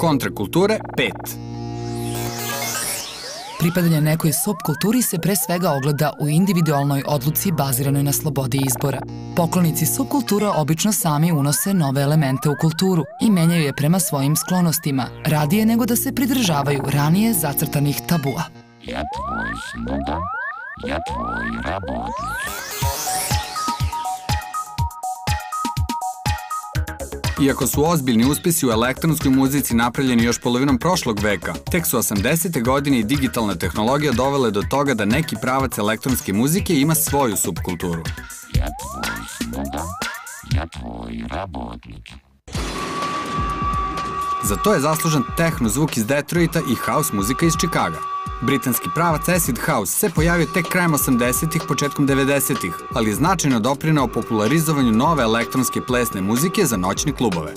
kontrakulture 5. Pripadanje nekoj subkulturi se pre svega ogleda u individualnoj odluci baziranoj na slobodi izbora. Poklonici subkultura obično sami unose nove elemente u kulturu i menjaju je prema svojim sklonostima, radije nego da se pridržavaju ranije zacrtanih tabua. Я твой слуга, я твой работник. Iako su ozbiljni uspesi u elektronskoj muzici napravljeni još polovinom prošlog veka, tek su 80. godine i digitalna tehnologija dovele do toga da neki pravac elektronske muzike ima svoju subkulturu. Я твой слуга, я твой работник. Za to je zaslužan techno zvuk iz Detroita i house muzika iz Čikaga. Britanski pravac acid house se pojavio tek krajem 80-ih, početkom 90-ih, ali je značajno doprinao popularizovanju nove elektronske plesne muzike za noćne klubove.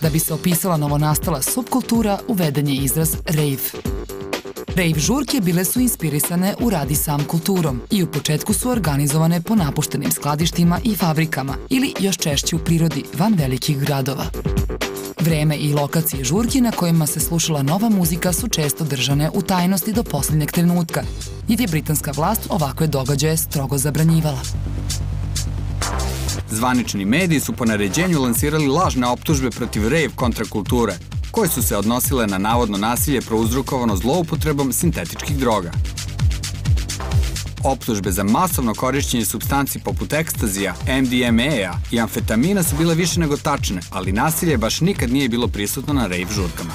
Da bi se opisala novonastala subkultura, uveden je izraz rave. Rave žurke bile su inspirisane u radi sam kulturom i u početku su organizovane po napuštenim skladištima i fabrikama ili još češće u prirodi van velikih gradova. Vreme i lokacije žurki na kojima se slušala nova muzika su često držane u tajnosti do poslednjeg trenutka, jer je britanska vlast ovakve događaje strogo zabranjivala. Zvanični mediji su po naređenju lansirali lažne optužbe protiv rave kontrakulture, koje su se odnosile na navodno nasilje prouzrokovano zloupotrebom sintetičkih droga. Optužbe za masovno korišćenje substanci poput ekstazija, MDMA-a i amfetamina su bile više nego tačne, ali nasilje baš nikad nije bilo prisutno na rave žurkama.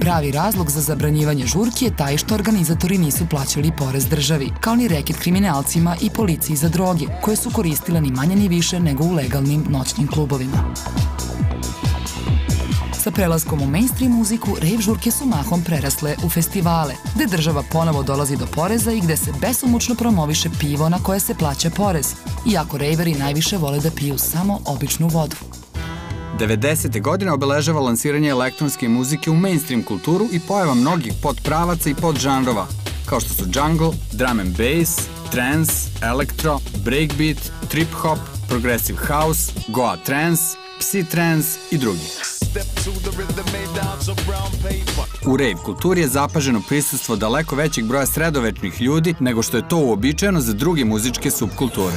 Pravi razlog za zabranjivanje žurki je taj što organizatori nisu plaćali porez državi, kao ni reket kriminalcima i policiji za droge, koje su koristile ni manje ni više nego u legalnim noćnim klubovima. Sa prelaskom u mainstream muziku, rave žurke su mahom prerasle u festivale, gde država ponovo dolazi do poreza i gde se besomučno promoviše pivo na koje se plaća porez, iako rejveri najviše vole da piju samo običnu vodu. 90. godine obeležava lansiranje elektronske muzike u mainstream kulturu i pojava mnogih podpravaca i podžanrova, kao što su jungle, drum and bass, trance, elektro, breakbeat, trip hop, progressive house, goa trance, psy-trance i drugi. U rave kulturi je zapaženo prisustvo daleko većeg broja sredovečnih ljudi nego što je to uobičajeno za druge muzičke subkulture.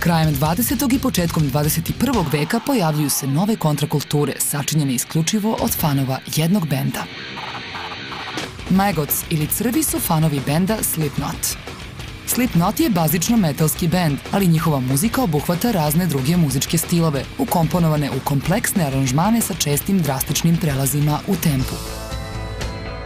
Krajem 20. i početkom 21. veka pojavljuju se nove kontrakulture sačinjene isključivo od fanova jednog benda. Maggots ili Crvi su fanovi benda Slipknot. Slipknot je bazično metalski bend, ali njihova muzika obuhvata razne druge muzičke stilove, ukomponovane u kompleksne aranžmane sa čestim drastičnim prelazima u tempu.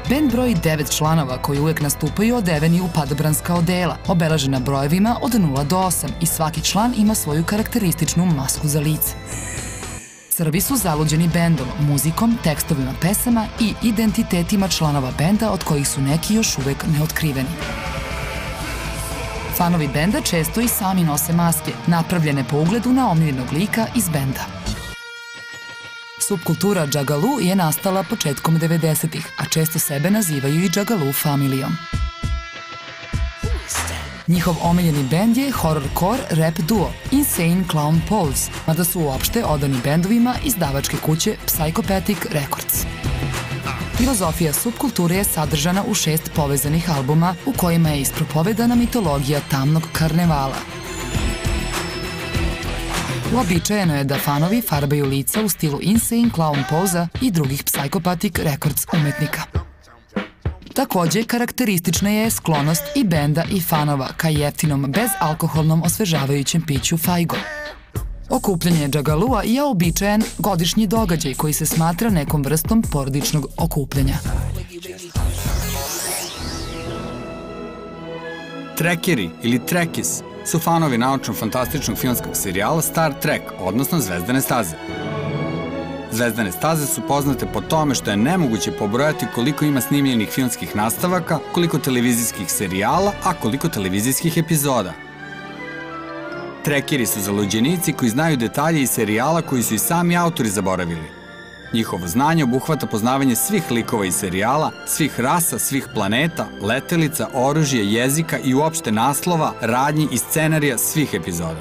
Band broji devet članova koji uvek nastupaju odeveni u padobranska odela, obeležena brojevima od 0 do 8 i svaki član ima svoju karakterističnu masku za lice. Srbi su zaluđeni bendom, muzikom, tekstovima pesama i identitetima članova benda od kojih su neki još uvek neotkriveni. Fanovi benda često i sami nose maske, napravljene po ugledu na omiljenog lika iz benda. Subkultura Džagalu je nastala početkom 90-ih, a često sebe nazivaju i Džagalu familijom. Njihov omiljeni bend je horrorcore rap duo Insane Clown Pose, mada su uopšte odani bendovima izdavačke kuće Psychopathic Records. Filozofija subkulture je sadržana u šest povezanih albuma u kojima je ispropovedana mitologija tamnog karnevala. Uobičajeno je da fanovi farbaju lica u stilu Insane Clown Poza i drugih Psychopathic Records umetnika. Takođe, karakteristična je sklonost i benda i fanova ka jeftinom bezalkoholnom osvežavajućem piću Fajgo. Okupljanje džagalua je običajan godišnji događaj koji se smatra nekom vrstom porodičnog okupljanja. Trekeri ili Trekis su fanovi naučno-fantastičnog filmskog serijala Star Trek, odnosno Zvezdane staze. Zvezdane staze su poznate po tome što je nemoguće pobrojati koliko ima snimljenih filmskih nastavaka, koliko televizijskih serijala, a koliko televizijskih epizoda. Trekeri su zaluđenici koji znaju detalje iz serijala koji su i sami autori zaboravili. Njihovo znanje obuhvata poznavanje svih likova iz serijala, svih rasa, svih planeta, letelica, oružja, jezika i uopšte naslova, radnji i scenarija svih epizoda.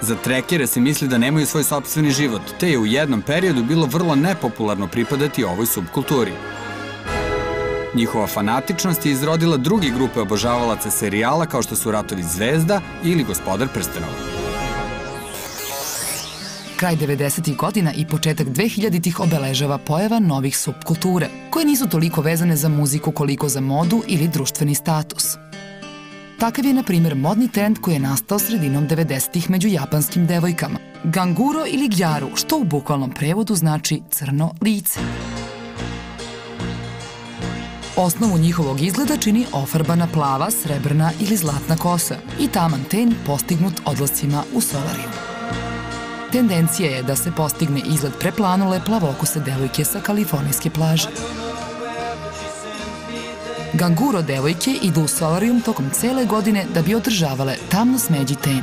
Za trekere se misli da nemaju svoj sobstveni život, te je u jednom periodu bilo vrlo nepopularno pripadati ovoj subkulturi. Njihova fanatičnost je izrodila druge grupe obožavalaca serijala kao što su Ratovi zvezda ili Gospodar prstenova. Kraj 90. godina i početak 2000-ih obeležava pojava novih subkulture, koje nisu toliko vezane za muziku koliko za modu ili društveni status. Takav je, na primjer, modni trend koji je nastao sredinom 90-ih među japanskim devojkama. Ganguro ili gjaru, što u bukvalnom prevodu znači crno lice. Osnovu njihovog izgleda čini ofarbana plava, srebrna ili zlatna kosa i taman ten postignut odlascima u solariju. Tendencija je da se postigne izgled preplanule plavokose devojke sa kalifornijske plaže. Ganguro devojke idu u solarijum tokom cele godine da bi održavale tamno smeđi ten.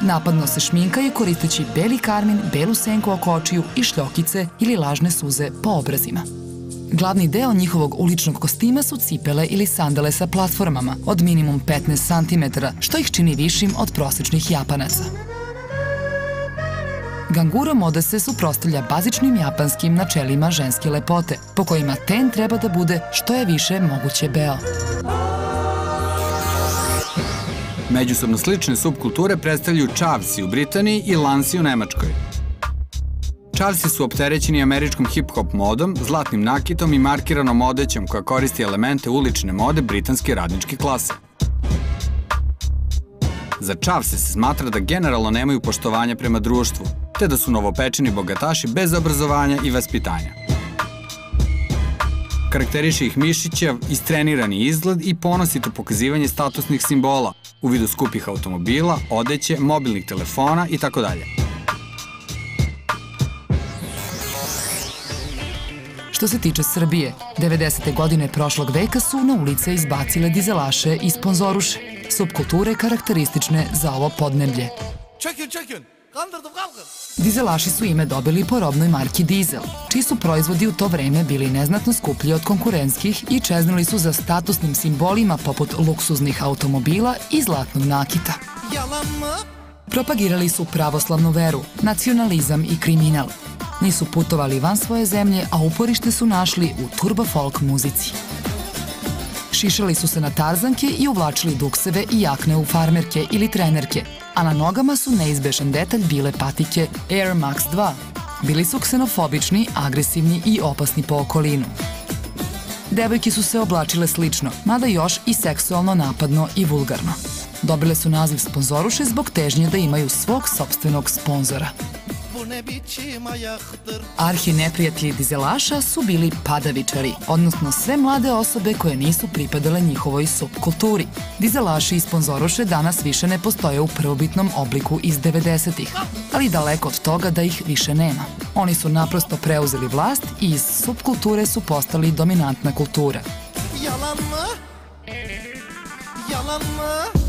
Napadno se šminkaju koristeći beli karmin, belu senku oko očiju i šljokice ili lažne suze po obrazima. Glavni deo njihovog uličnog kostima su cipele ili sandale sa platformama od minimum 15 cm, što ih čini višim od prosečnih japanaca. Ganguro moda se suprostavlja bazičnim japanskim načelima ženske lepote, po kojima ten treba da bude što je više moguće beo. Međusobno slične subkulture predstavljaju čavsi u Britaniji i lansi u Nemačkoj. Čavsi su opterećeni američkom hip-hop modom, zlatnim nakitom i markiranom odećom koja koristi elemente ulične mode britanske radničke klase. Za čavse se smatra da generalno nemaju poštovanja prema društvu, te da su novopečeni bogataši bez obrazovanja i vaspitanja. Karakteriše ih mišićev, istrenirani izgled i ponosito pokazivanje statusnih simbola u vidu skupih automobila, odeće, mobilnih telefona i tako dalje. Što se tiče Srbije, 90. godine prošlog veka su na ulice izbacile dizelaše i sponzoruše, subkulture karakteristične za ovo podneblje. Kalkın. Dizelaši su ime dobili po robnoj marki Dizel, čiji su proizvodi u to vreme bili neznatno skuplji od konkurenskih i čeznuli su za statusnim simbolima poput luksuznih automobila i zlatnog nakita. Propagirali su pravoslavnu veru, nacionalizam i kriminal. Nisu putovali van svoje zemlje, a uporište su našli u turbo folk muzici. Šišali su se na tarzanke i uvlačili dukseve i jakne u farmerke ili trenerke, a na nogama su neizbežan detalj bile patike Air Max 2. Bili su ksenofobični, agresivni i opasni po okolinu. Devojke su se oblačile slično, mada još i seksualno napadno i vulgarno. Dobile su naziv sponzoruše zbog težnje da imaju svog sobstvenog sponzora. Ne biçim ayaktır? Arhi neprijatelji dizelaša su bili padavičari, odnosno sve mlade osobe koje nisu pripadale njihovoj subkulturi. Dizelaši i sponzoruše danas više ne postoje u prvobitnom obliku iz 90-ih, ali daleko od toga da ih više nema. Oni su naprosto preuzeli vlast i iz subkulture su postali dominantna kultura. Yalan mı? Yalan mı?